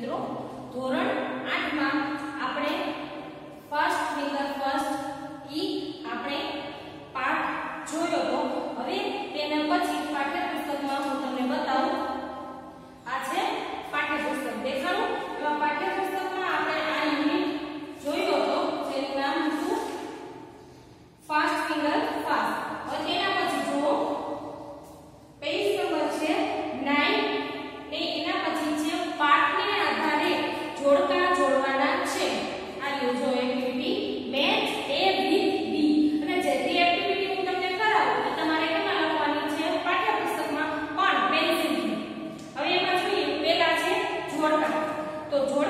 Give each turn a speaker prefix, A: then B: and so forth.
A: મિત્રો ધોરણ આઠમાં go